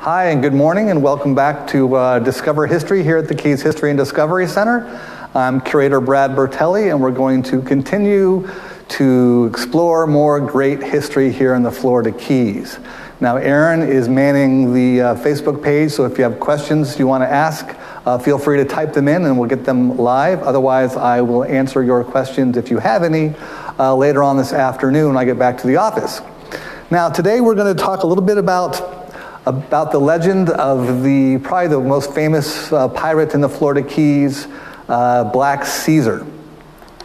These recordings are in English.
Hi, and good morning, and welcome back to uh, Discover History here at the Keys History and Discovery Center. I'm curator Brad Bertelli, and we're going to continue to explore more great history here in the Florida Keys. Now, Erin is manning the uh, Facebook page, so if you have questions you want to ask, uh, feel free to type them in and we'll get them live. Otherwise, I will answer your questions if you have any uh, later on this afternoon when I get back to the office. Now, today we're going to talk a little bit about about the legend of the probably the most famous uh, pirate in the Florida Keys, uh, Black Caesar,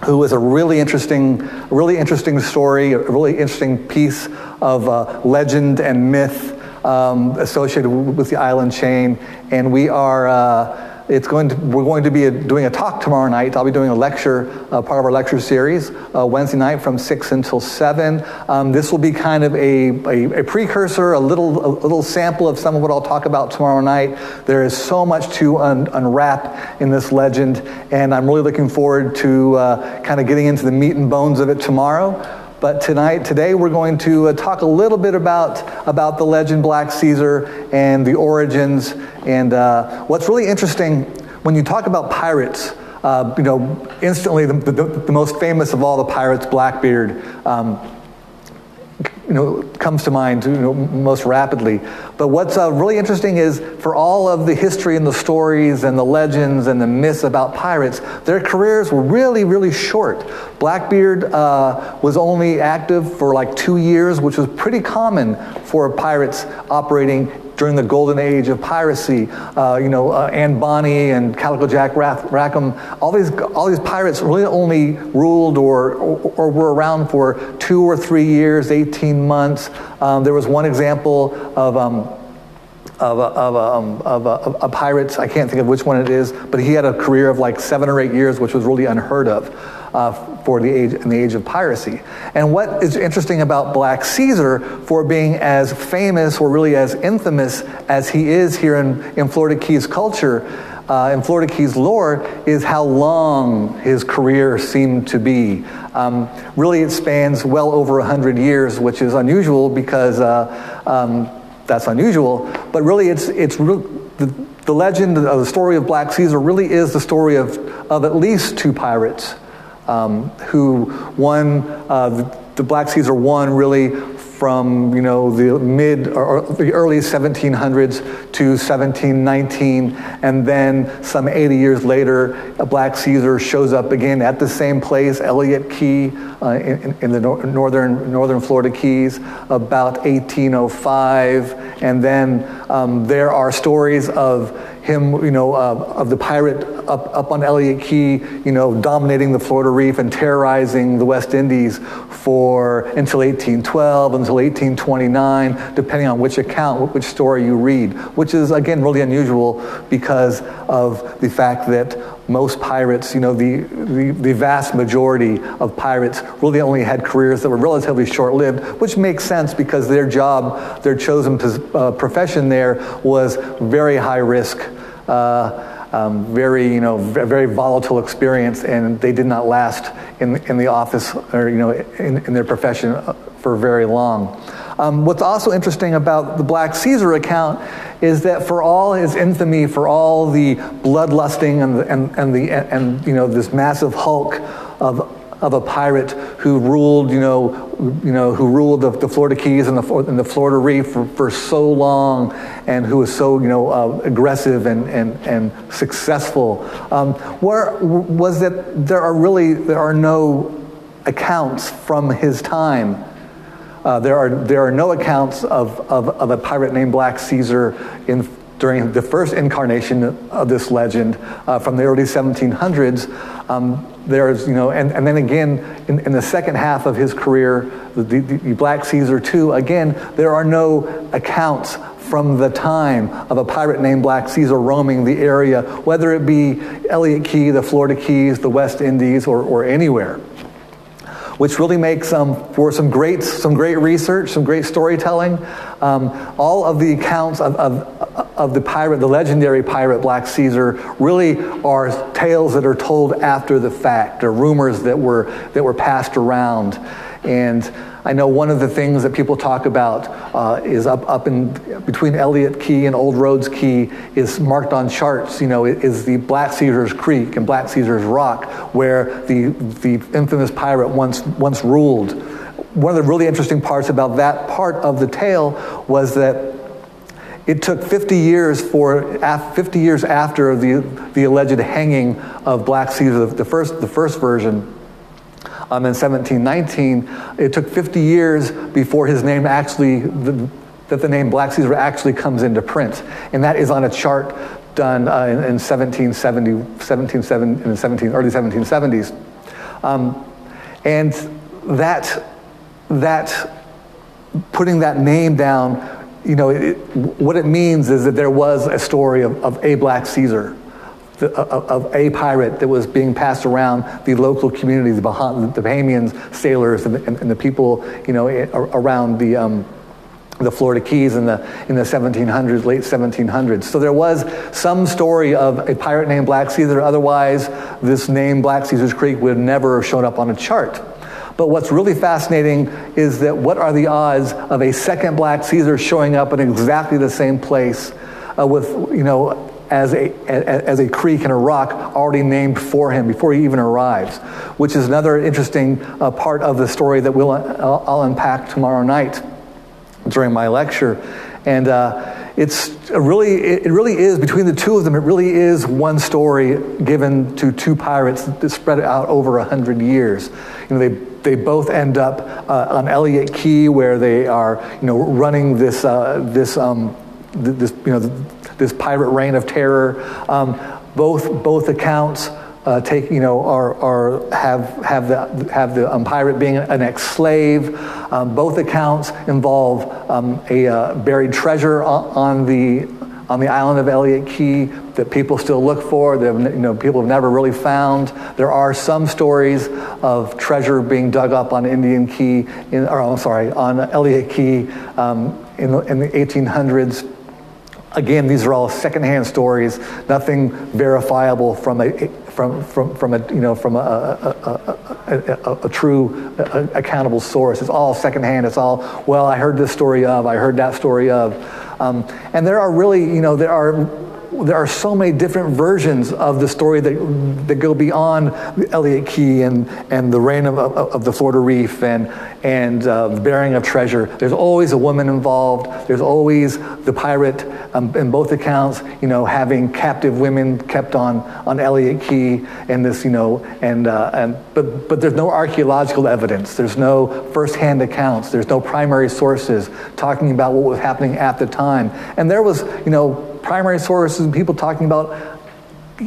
who was a really interesting, really interesting story, a really interesting piece of uh, legend and myth um, associated with the island chain, and we are uh, it's going to, we're going to be a, doing a talk tomorrow night. I'll be doing a lecture, uh, part of our lecture series, uh, Wednesday night from 6 until 7. Um, this will be kind of a, a, a, precursor, a little, a little sample of some of what I'll talk about tomorrow night. There is so much to un, unwrap in this legend, and I'm really looking forward to uh, kind of getting into the meat and bones of it tomorrow. But tonight, today, we're going to uh, talk a little bit about, about the legend Black Caesar and the origins. And uh, what's really interesting when you talk about pirates, uh, you know, instantly the, the, the, most famous of all the pirates, Blackbeard, um, you know, comes to mind you know, most rapidly. But what's uh, really interesting is for all of the history and the stories and the legends and the myths about pirates, their careers were really, really short. Blackbeard uh, was only active for like two years, which was pretty common for pirates operating during the golden age of piracy. Uh, you know, uh, Anne Bonny and Calico Jack Rackham, all these, all these pirates really only ruled or, or, or were around for two or three years, 18 months. Um, there was one example of um, of, a, of, a, um, of, a, a, pirate. I can't think of which one it is, but he had a career of like seven or eight years, which was really unheard of uh, for the age in the age of piracy. And what is interesting about Black Caesar for being as famous or really as infamous as he is here in, in Florida Keys culture, uh, in Florida Keys lore, is how long his career seemed to be. Um, really, it spans well over 100 years, which is unusual because uh, um, that's unusual. But really, it's, it's re- the, the legend of the story of Black Caesar really is the story of, of at least two pirates um, who won, uh, the, Black Caesar won really from you know the mid or the early 1700s to 1719 and then some 80 years later a black caesar shows up again at the same place elliott key uh, in, in, the northern northern florida keys about 1805 and then um, there are stories of him, you know, uh, of the pirate up, up on Elliott Key, you know, dominating the Florida Reef and terrorizing the West Indies for until 1812, until 1829, depending on which account, which story you read, which is, again, really unusual because of the fact that most pirates, you know, the, the, the, vast majority of pirates really only had careers that were relatively short lived, which makes sense because their job, their chosen uh, profession there was very high risk. Uh, um, very, you know, very volatile experience, and they did not last in, in the office or, you know, in, in their profession uh, for very long. Um, what's also interesting about the Black Caesar account is that for all his infamy, for all the bloodlusting and and, and the and you know this massive hulk of of a pirate who ruled, you know, you know, who ruled the, the Florida Keys and the, and the Florida Reef for, for so long, and who was so, you know, uh, aggressive and, and, and successful. Um, where was that there are really there are no accounts from his time uh, there, are, there are no accounts of, of, of, a pirate named Black Caesar in, during the first incarnation of this legend uh, from the early 1700s. Um, there's, you know, and, and then again, in, in the second half of his career, the, the, the Black Caesar too, again, there are no accounts from the time of a pirate named Black Caesar roaming the area, whether it be Elliott Key, the Florida Keys, the West Indies, or, or anywhere which really makes um, for some great, some great research, some great storytelling. Um, all of the accounts of, of, of the pirate, the legendary pirate Black Caesar, really are tales that are told after the fact, or rumors that were, that were passed around. And I know one of the things that people talk about uh, is up, up in between Elliott Key and Old Rhodes Key is marked on charts, you know, is the Black Caesar's Creek and Black Caesar's Rock, where the, the infamous pirate once, once ruled. One of the really interesting parts about that part of the tale was that it took 50 years for 50 years after the, the alleged hanging of Black Caesar, the first, the first version, um, in 1719. It took 50 years before his name actually, the, that the name Black Caesar actually comes into print. And that is on a chart done uh, in, in 1770, 1770, in the 17, early 1770s. Um, and that, that, putting that name down, you know, it, what it means is that there was a story of, of a Black Caesar the, of, of, a pirate that was being passed around the local community, the, bah- the Bahamians, sailors, and the, and, and the, people, you know, around the, um, the Florida Keys in the, in the 1700s, late 1700s. So there was some story of a pirate named Black Caesar. Otherwise, this name, Black Caesar's Creek, would never have shown up on a chart. But what's really fascinating is that what are the odds of a second Black Caesar showing up in exactly the same place uh, with, you know, as a, as a creek and a rock already named for him before he even arrives, which is another interesting uh, part of the story that we'll, I'll, I'll, unpack tomorrow night during my lecture. And uh, it's really, it really is, between the two of them, it really is one story given to two pirates that spread out over a hundred years. You know, they, they both end up uh, on Elliott Key where they are, you know, running this, uh, this, um, this, you know, this pirate reign of terror. Um, both, both accounts uh, take, you know, are, are, have, have the, have the um, pirate being an ex-slave. Um, both accounts involve um, a uh, buried treasure on, on, the, on the island of Elliott Key that people still look for, that you know, people have never really found. There are some stories of treasure being dug up on Indian Key, in, or I'm sorry, on Elliott Key um, in, the, in the 1800s. Again, these are all secondhand stories, nothing verifiable from a, from, from, from a, you know, from a, a, a, a true accountable source. It's all secondhand. It's all, well, I heard this story of, I heard that story of. Um, and there are really, you know, there are there are so many different versions of the story that, that go beyond Elliott Key and, and the reign of, of, of the Florida Reef and, and uh, the bearing of treasure. There's always a woman involved. There's always the pirate, um, in both accounts, you know, having captive women kept on, on Elliott Key and this, you know, and, uh, and but, but there's no archaeological evidence. There's no firsthand accounts. There's no primary sources talking about what was happening at the time. And there was, you know, primary sources and people talking about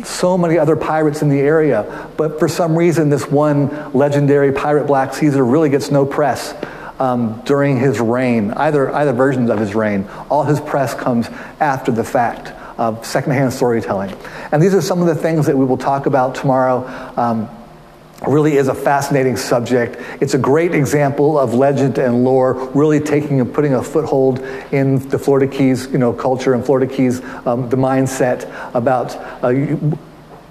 so many other pirates in the area. But for some reason, this one legendary pirate Black Caesar really gets no press um, during his reign, either, either versions of his reign. All his press comes after the fact of secondhand storytelling. And these are some of the things that we will talk about tomorrow. Um, really is a fascinating subject. It's a great example of legend and lore really taking and putting a foothold in the Florida Keys, you know, culture and Florida Keys, um, the mindset about uh,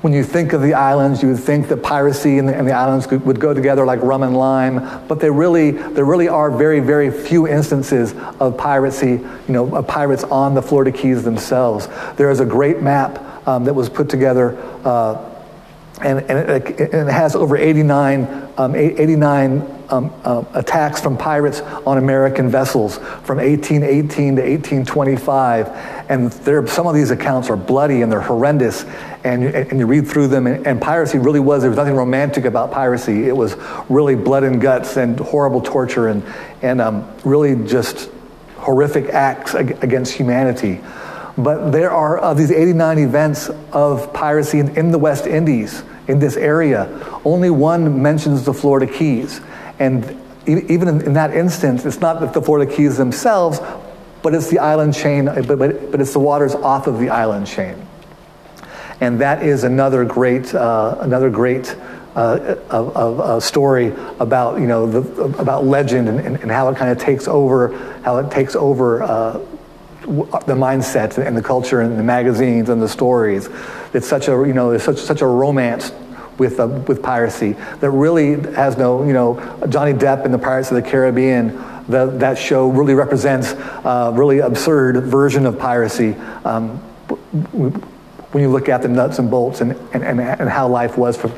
when you think of the islands, you would think that piracy and the, and the, islands would go together like rum and lime, but they really, there really are very, very few instances of piracy, you know, of pirates on the Florida Keys themselves. There is a great map um, that was put together uh, and, and, it, and, it, has over 89, um, 89 um, uh, attacks from pirates on American vessels from 1818 to 1825. And there, some of these accounts are bloody and they're horrendous. And, and you read through them, and, and piracy really was, there was nothing romantic about piracy. It was really blood and guts and horrible torture and, and um, really just horrific acts against humanity. But there are of these 89 events of piracy in, the West Indies, in this area, only one mentions the Florida Keys. And even in, that instance, it's not the Florida Keys themselves, but it's the island chain, but, but, but it's the waters off of the island chain. And that is another great, uh, another great uh, a story about, you know, the, about legend and, and, and, how it kind of takes over, how it takes over uh, the mindset and the culture and the magazines and the stories. It's such a, you know, it's such, such a romance with, uh, with piracy that really has no, you know, Johnny Depp and the Pirates of the Caribbean, the, that show really represents a really absurd version of piracy. Um, when you look at the nuts and bolts and, and, and, and how life was for,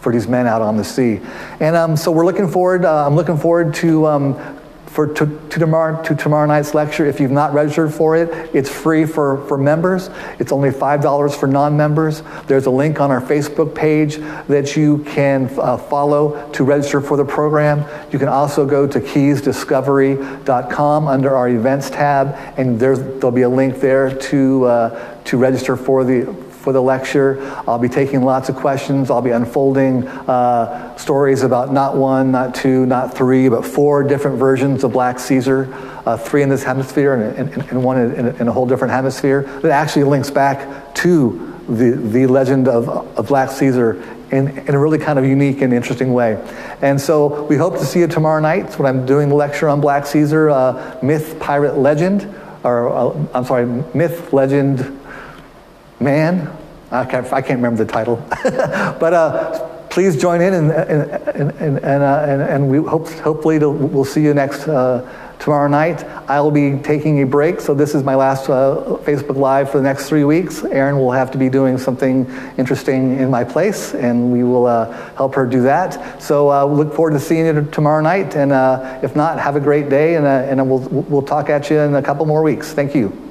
for these men out on the sea. And um, so we're looking forward, uh, I'm looking forward to um, for to, to, tomorrow to tomorrow night's lecture. If you've not registered for it, it's free for, for members. It's only five dollars for non-members. There's a link on our Facebook page that you can uh, follow to register for the program. You can also go to keysdiscovery.com under our events tab, and there's there'll be a link there to uh, to register for the for the lecture. I'll be taking lots of questions. I'll be unfolding uh, stories about not one, not two, not three, but four different versions of Black Caesar, uh, three in this hemisphere and, and, and one in, in, a whole different hemisphere that actually links back to the, the legend of, of Black Caesar in, in, a really kind of unique and interesting way. And so we hope to see you tomorrow night when I'm doing the lecture on Black Caesar, uh, Myth, Pirate, Legend, or uh, I'm sorry, Myth, Legend, Man. I can't, I can't remember the title. but uh, please join in and, and, and, and, uh, and, and, we hope, hopefully we'll see you next uh, tomorrow night. I'll be taking a break, so this is my last uh, Facebook Live for the next three weeks. Erin will have to be doing something interesting in my place, and we will uh, help her do that. So uh, look forward to seeing you tomorrow night, and if not, have a great day, and, and we'll, we'll talk at you in a couple more weeks. Thank you.